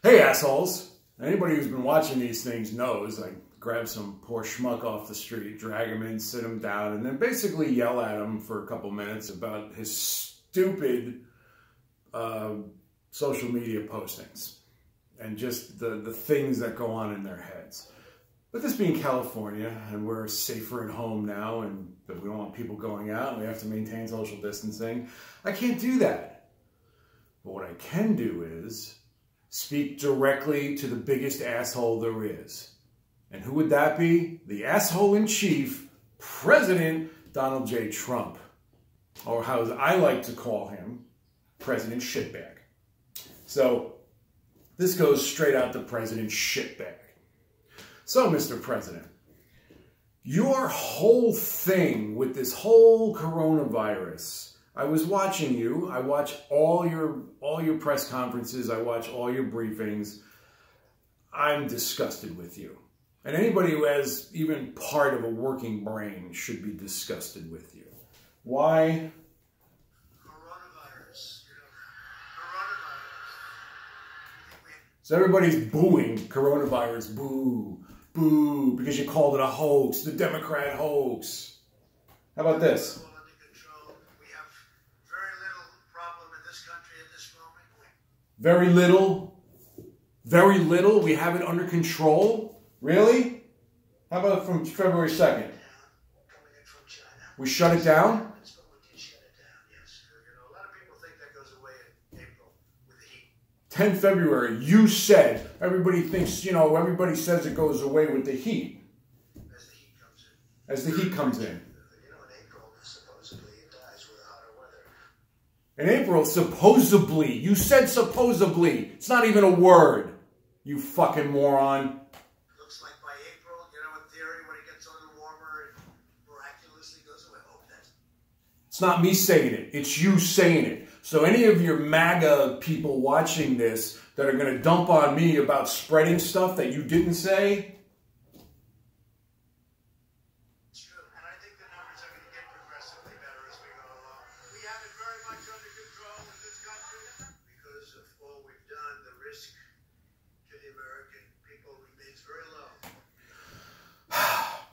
Hey, assholes. Anybody who's been watching these things knows I grab some poor schmuck off the street, drag him in, sit him down, and then basically yell at him for a couple minutes about his stupid uh, social media postings and just the, the things that go on in their heads. But this being California, and we're safer at home now, and we don't want people going out, and we have to maintain social distancing, I can't do that. But what I can do is speak directly to the biggest asshole there is. And who would that be? The asshole in chief, President Donald J. Trump. Or how I like to call him, President Shitbag. So this goes straight out to President Shitbag. So, Mr. President, your whole thing with this whole coronavirus I was watching you. I watch all your all your press conferences. I watch all your briefings. I'm disgusted with you. And anybody who has even part of a working brain should be disgusted with you. Why? Coronavirus. Coronavirus. So everybody's booing coronavirus. Boo. Boo. Because you called it a hoax. The Democrat hoax. How about this? Very little. Very little. We have it under control. Really? How about from February 2nd? We shut it down? 10 February, you said, everybody thinks, you know, everybody says it goes away with the heat. As the heat comes in. As the heat comes in. In. April, supposedly. You said supposedly. It's not even a word. You fucking moron. Looks like by April, you know, in theory, when it gets a little warmer, it miraculously goes away. Oh, Hope that. It's not me saying it. It's you saying it. So any of your MAGA people watching this that are going to dump on me about spreading stuff that you didn't say,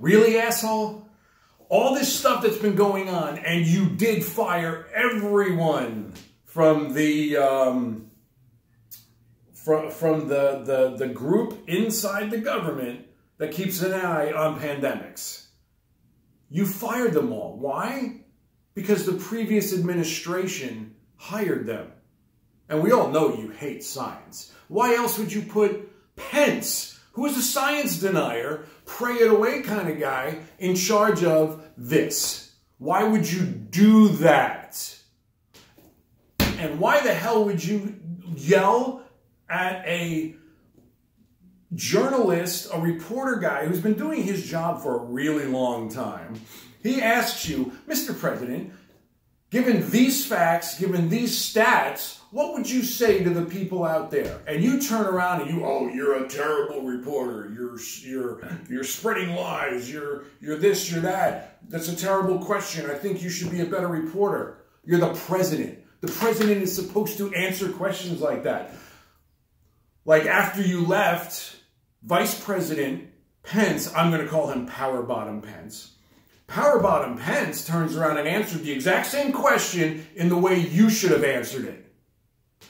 Really, asshole? All this stuff that's been going on, and you did fire everyone from the um, from from the, the the group inside the government that keeps an eye on pandemics. You fired them all. Why? Because the previous administration hired them. And we all know you hate science. Why else would you put Pence who is a science denier, pray it away kind of guy in charge of this. Why would you do that? And why the hell would you yell at a journalist, a reporter guy who's been doing his job for a really long time? He asks you, Mr. President, given these facts, given these stats, what would you say to the people out there? And you turn around and you, oh, you're a terrible reporter. You're you're you're spreading lies. You're you're this. You're that. That's a terrible question. I think you should be a better reporter. You're the president. The president is supposed to answer questions like that. Like after you left, Vice President Pence, I'm going to call him Power Bottom Pence. Power Bottom Pence turns around and answered the exact same question in the way you should have answered it.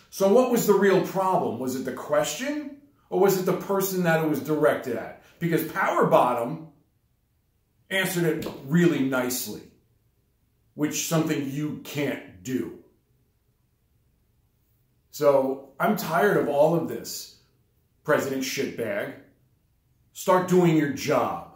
So what was the real problem? Was it the question or was it the person that it was directed at? Because Power Bottom answered it really nicely, which something you can't do. So I'm tired of all of this, President Shitbag. Start doing your job.